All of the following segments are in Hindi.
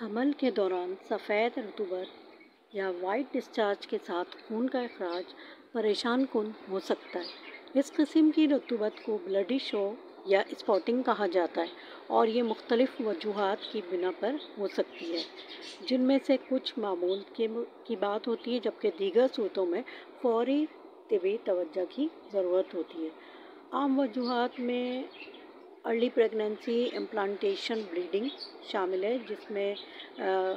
हमल के दौरान सफ़ेद रतूबत या वाइट डिस्चार्ज के साथ खून का अखराज परेशान कन हो सकता है। इस किस्म की रतूबत को ब्लडी शो या स्पॉटिंग कहा जाता है और ये मुख्तलिफ़ वजूहत की बिना पर हो सकती है। जिनमें से कुछ मामूल के की बात होती है, जबकि दीगर सूरतों में फौरी तबी तवज्जो की ज़रूरत होती है। आम वजूहत में अर्ली प्रेगनेंसी इम्प्लांटेशन ब्लीडिंग शामिल है, जिसमें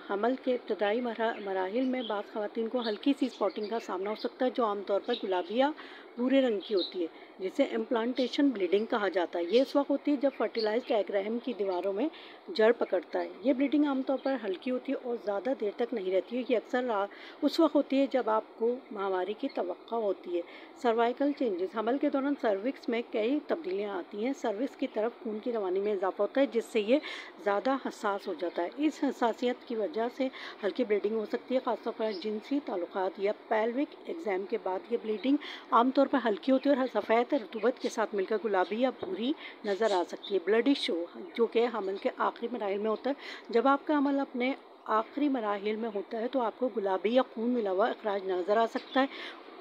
हमल के इब्तदाई मराहल में बाद ख़वान को हल्की सी स्पॉटिंग का सामना हो सकता है, जो आमतौर पर गुलाबी या भूरे रंग की होती है, जिसे इम्प्लांटेशन ब्लीडिंग कहा जाता है। ये इस वक्त होती है जब फर्टिलाइज्ड एग रहम की दीवारों में जड़ पकड़ता है। ये ब्लीडिंग आमतौर पर हल्की होती है और ज़्यादा देर तक नहीं रहती है। ये अक्सर उस वक्त होती है जब आपको महामारी की तो होती है। सर्वाइकल चेंजेस हमल के दौरान सर्विक्स में कई तब्दीलियाँ आती हैं। सर्विक्स की तरफ़ खून की रवानी में इजाफा होता है, जिससे ये ज़्यादा हसास हो जाता है। इस हसासियत की वजह से हल्की ब्लीडिंग हो सकती है, ख़ासतौर पर जिनसी ताल्लुक या पेल्विक एग्ज़ाम के बाद ये ब्लीडिंग आमतौर पर हल्की होती है और सफ़ेद रतूबत के साथ मिलकर गुलाबी या भूरी नज़र आ सकती है। ब्लडी शो, जो कि हमल के आखिरी मराहल में होता है। जब आपका अमल अपने आखिरी मराहल में होता है तो आपको गुलाबी या खून मिला हुआ अखराज नज़र आ सकता है।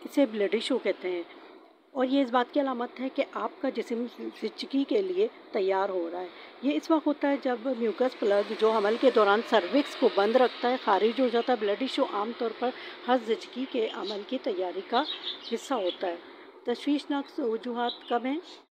इसे ब्लडी शो कहते हैं। और ये इस बात की अलामत है कि आपका जिसम सिचकी के लिए तैयार हो रहा है। ये इस वक्त होता है जब म्यूकस प्लग जो हमल के दौरान सर्विक्स को बंद रखता है, खारिज हो जाता है ब्लड इशू आमतौर पर हर जिचकी के अमल की तैयारी का हिस्सा होता है। तशवीशनाक वजूहत कब हैं?